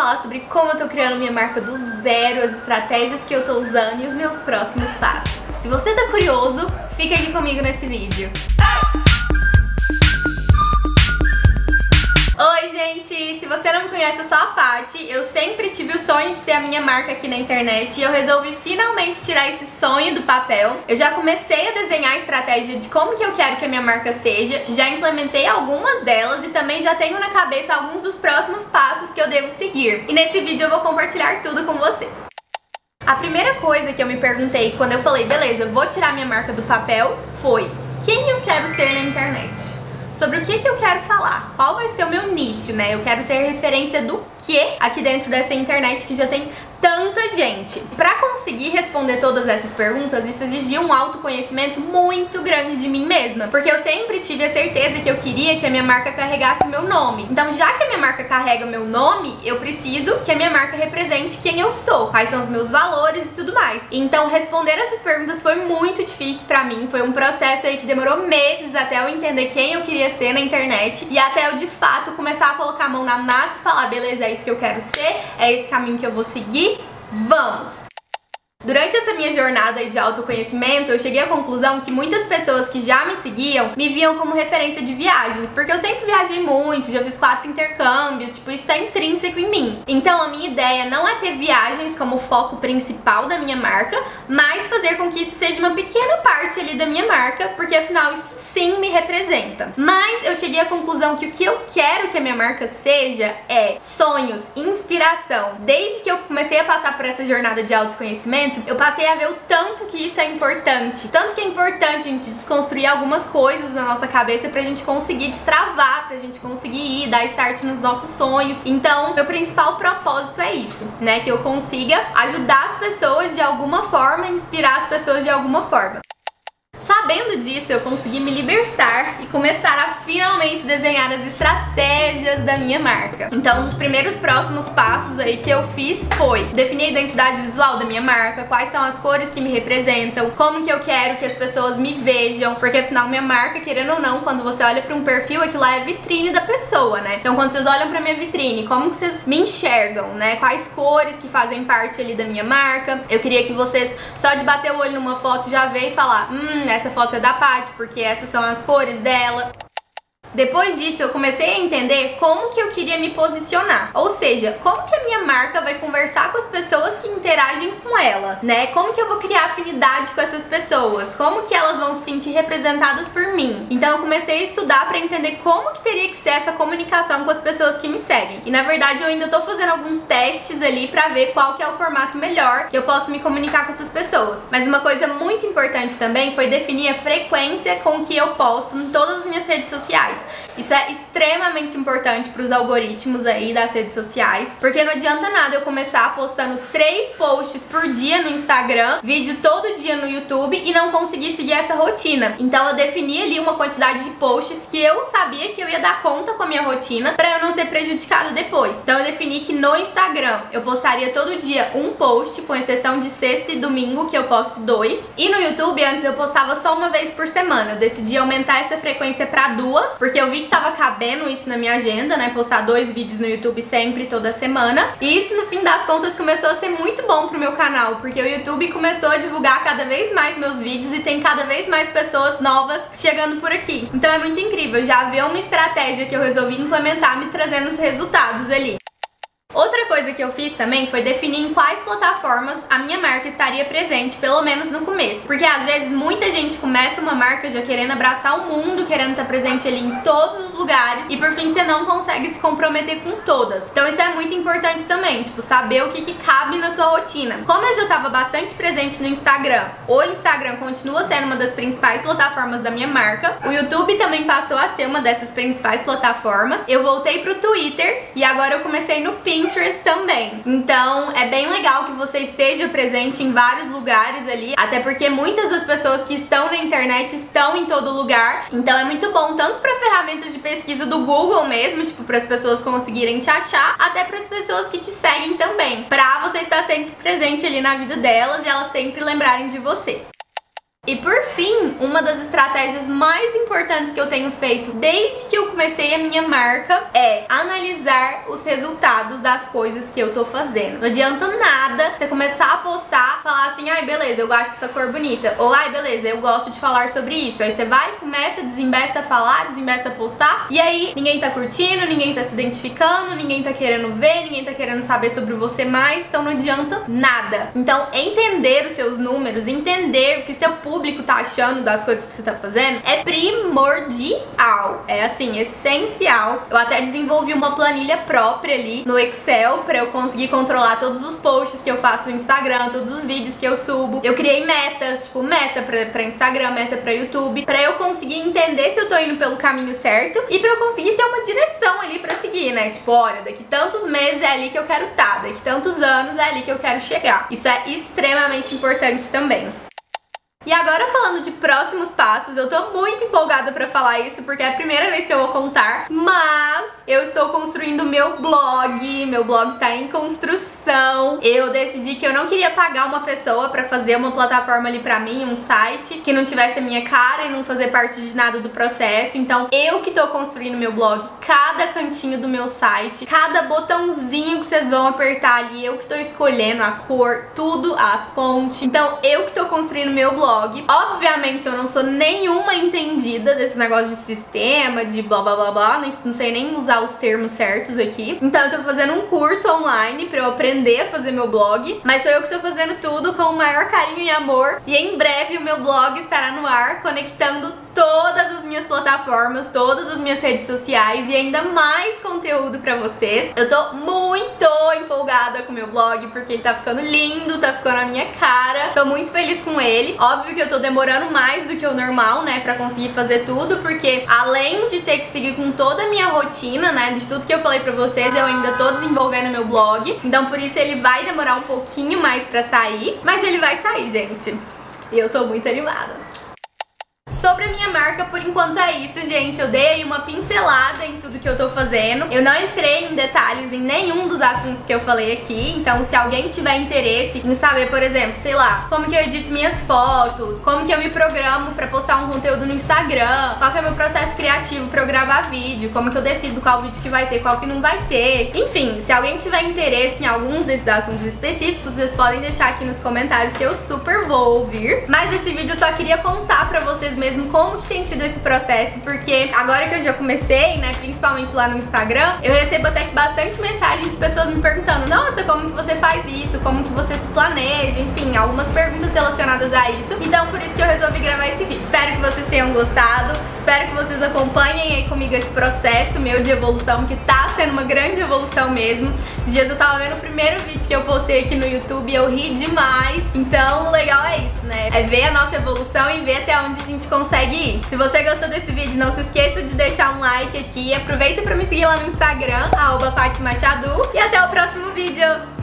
falar sobre como eu tô criando minha marca do zero, as estratégias que eu tô usando e os meus próximos passos. Se você tá curioso, fica aqui comigo nesse vídeo. Oi, gente! Se você não me conhece, eu sou a Paty. Eu sempre tive o sonho de ter a minha marca aqui na internet e eu resolvi finalmente tirar esse sonho do papel. Eu já comecei a desenhar a estratégia de como que eu quero que a minha marca seja, já implementei algumas delas e também já tenho na cabeça alguns dos próximos passos que eu devo seguir. E nesse vídeo eu vou compartilhar tudo com vocês. A primeira coisa que eu me perguntei quando eu falei, beleza, vou tirar minha marca do papel, foi quem eu quero ser na internet? Sobre o que, que eu quero falar, qual vai ser o meu nicho, né? Eu quero ser referência do que aqui dentro dessa internet que já tem tanta gente. Para conseguir responder todas essas perguntas, isso exigia um autoconhecimento muito grande de mim mesma, porque eu sempre tive a certeza que eu queria que a minha marca carregasse o meu nome. Então, já que a minha marca carrega o meu nome, eu preciso que a minha marca represente quem eu sou, quais são os meus valores e tudo mais. Então, responder essas perguntas foi muito difícil para mim, foi um processo aí que demorou meses até eu entender quem eu queria ser na internet e até eu de fato começar a colocar a mão na massa e falar, beleza, é isso que eu quero ser, é esse caminho que eu vou seguir Vamos! Durante essa minha jornada de autoconhecimento, eu cheguei à conclusão que muitas pessoas que já me seguiam me viam como referência de viagens, porque eu sempre viajei muito, já fiz quatro intercâmbios, tipo, isso tá intrínseco em mim. Então a minha ideia não é ter viagens como foco principal da minha marca, mas fazer com que isso seja uma pequena parte ali da minha marca, porque afinal isso sim me representa. Mas eu cheguei à conclusão que o que eu quero que a minha marca seja é sonhos, inspiração. Desde que eu comecei a passar por essa jornada de autoconhecimento, eu passei a ver o tanto que isso é importante. Tanto que é importante a gente desconstruir algumas coisas na nossa cabeça pra gente conseguir destravar, pra gente conseguir ir, dar start nos nossos sonhos. Então, meu principal propósito é isso, né? Que eu consiga ajudar as pessoas de alguma forma, inspirar as pessoas de alguma forma. Sabendo disso, eu consegui me libertar e começar a finalmente desenhar as estratégias da minha marca. Então, um dos primeiros próximos passos aí que eu fiz foi definir a identidade visual da minha marca, quais são as cores que me representam, como que eu quero que as pessoas me vejam, porque afinal minha marca, querendo ou não, quando você olha para um perfil, aquilo lá é vitrine da pessoa, né? Então, quando vocês olham para minha vitrine, como que vocês me enxergam, né? Quais cores que fazem parte ali da minha marca? Eu queria que vocês só de bater o olho numa foto já ver e falar, hum, essa foto é da Paty, porque essas são as cores dela. Depois disso, eu comecei a entender como que eu queria me posicionar. Ou seja, como que a minha marca vai conversar com as pessoas que interagem com ela, né? Como que eu vou criar afinidade com essas pessoas? Como que elas vão se sentir representadas por mim? Então eu comecei a estudar para entender como que teria que ser essa comunicação com as pessoas que me seguem. E na verdade eu ainda tô fazendo alguns testes ali para ver qual que é o formato melhor que eu posso me comunicar com essas pessoas. Mas uma coisa muito importante também foi definir a frequência com que eu posto em todas as minhas redes sociais. Isso é extremamente importante para os algoritmos aí das redes sociais, porque não adianta nada eu começar postando três posts por dia no Instagram, vídeo todo dia no YouTube e não conseguir seguir essa rotina. Então eu defini ali uma quantidade de posts que eu sabia que eu ia dar conta com a minha rotina para eu não ser prejudicada depois. Então eu defini que no Instagram eu postaria todo dia um post, com exceção de sexta e domingo que eu posto dois. E no YouTube antes eu postava só uma vez por semana. Eu decidi aumentar essa frequência para duas, porque eu vi que tava cabendo isso na minha agenda, né? Postar dois vídeos no YouTube sempre, toda semana. E isso, no fim das contas, começou a ser muito bom pro meu canal, porque o YouTube começou a divulgar cada vez mais meus vídeos e tem cada vez mais pessoas novas chegando por aqui. Então é muito incrível, já ver uma estratégia que eu resolvi implementar me trazendo os resultados ali. Outra coisa que eu fiz também foi definir em quais plataformas a minha marca estaria presente, pelo menos no começo. Porque às vezes muita gente começa uma marca já querendo abraçar o mundo, querendo estar presente ali em todos os lugares e por fim você não consegue se comprometer com todas. Então isso é muito importante também, tipo, saber o que, que cabe na sua rotina. Como eu já estava bastante presente no Instagram, o Instagram continua sendo uma das principais plataformas da minha marca, o YouTube também passou a ser uma dessas principais plataformas. Eu voltei pro Twitter e agora eu comecei no Pinterest Pinterest também. Então é bem legal que você esteja presente em vários lugares ali, até porque muitas das pessoas que estão na internet estão em todo lugar. Então é muito bom tanto para ferramentas de pesquisa do Google mesmo, tipo para as pessoas conseguirem te achar, até para as pessoas que te seguem também, para você estar sempre presente ali na vida delas e elas sempre lembrarem de você. E por fim, uma das estratégias mais importantes que eu tenho feito desde que eu comecei a minha marca é analisar os resultados das coisas que eu tô fazendo. Não adianta nada você começar a postar, falar assim, ai beleza, eu gosto dessa cor bonita, ou ai beleza, eu gosto de falar sobre isso. Aí você vai, começa, desembesta a falar, desembesta a postar, e aí ninguém tá curtindo, ninguém tá se identificando, ninguém tá querendo ver, ninguém tá querendo saber sobre você mais, então não adianta nada. Então entender os seus números, entender o que seu público tá achando das coisas que você tá fazendo é primordial. É assim, essencial. Eu até desenvolvi uma planilha própria ali no Excel para eu conseguir controlar todos os posts que eu faço no Instagram, todos os vídeos que eu subo. Eu criei metas, tipo meta pra, pra Instagram, meta pra YouTube, pra eu conseguir entender se eu tô indo pelo caminho certo e pra eu conseguir ter uma direção ali pra seguir, né? Tipo, olha, daqui tantos meses é ali que eu quero estar, tá, daqui tantos anos é ali que eu quero chegar. Isso é extremamente importante também. E agora falando de próximos passos, eu tô muito empolgada pra falar isso porque é a primeira vez que eu vou contar, mas eu estou construindo meu blog, meu blog tá em construção. Eu decidi que eu não queria pagar uma pessoa pra fazer uma plataforma ali pra mim, um site, que não tivesse a minha cara e não fazer parte de nada do processo, então eu que tô construindo meu blog, cada cantinho do meu site, cada botãozinho que vocês vão apertar ali, eu que tô escolhendo a cor, tudo, a fonte, então eu que tô construindo meu blog blog. Obviamente eu não sou nenhuma entendida desses negócios de sistema, de blá blá blá blá, nem, não sei nem usar os termos certos aqui. Então eu tô fazendo um curso online pra eu aprender a fazer meu blog, mas sou eu que tô fazendo tudo com o maior carinho e amor. E em breve o meu blog estará no ar, conectando todas as minhas plataformas, todas as minhas redes sociais e ainda mais conteúdo pra vocês. Eu tô muito empolgada com o meu blog porque ele tá ficando lindo, tá ficando a minha cara. Tô muito feliz com ele. Óbvio que eu tô demorando mais do que o normal, né, pra conseguir fazer tudo, porque além de ter que seguir com toda a minha rotina, né, de tudo que eu falei pra vocês, eu ainda tô desenvolvendo meu blog. Então por isso ele vai demorar um pouquinho mais pra sair, mas ele vai sair, gente. E eu tô muito animada. Sobre a minha marca, por enquanto é isso, gente. Eu dei aí uma pincelada em tudo que eu tô fazendo. Eu não entrei em detalhes em nenhum dos assuntos que eu falei aqui. Então, se alguém tiver interesse em saber, por exemplo, sei lá, como que eu edito minhas fotos, como que eu me programo pra postar um conteúdo no Instagram, qual que é o meu processo criativo pra eu gravar vídeo, como que eu decido qual vídeo que vai ter, qual que não vai ter. Enfim, se alguém tiver interesse em alguns desses assuntos específicos, vocês podem deixar aqui nos comentários que eu super vou ouvir. Mas nesse vídeo eu só queria contar pra vocês mesmo como que tem sido esse processo, porque agora que eu já comecei, né, principalmente lá no Instagram, eu recebo até que bastante mensagem de pessoas me perguntando, nossa, como que você faz isso, como que você se planeja, enfim, algumas perguntas relacionadas a isso. Então por isso que eu resolvi gravar esse vídeo. Espero que vocês tenham gostado, espero que vocês acompanhem aí comigo esse processo meu de evolução, que tá sendo uma grande evolução mesmo. Esses dias eu tava vendo o primeiro vídeo que eu postei aqui no YouTube e eu ri demais. Então o legal é isso, né? É ver a nossa evolução e ver até onde a gente consegue ir. Se você gostou desse vídeo, não se esqueça de deixar um like aqui. Aproveita pra me seguir lá no Instagram, arroba E até o próximo vídeo.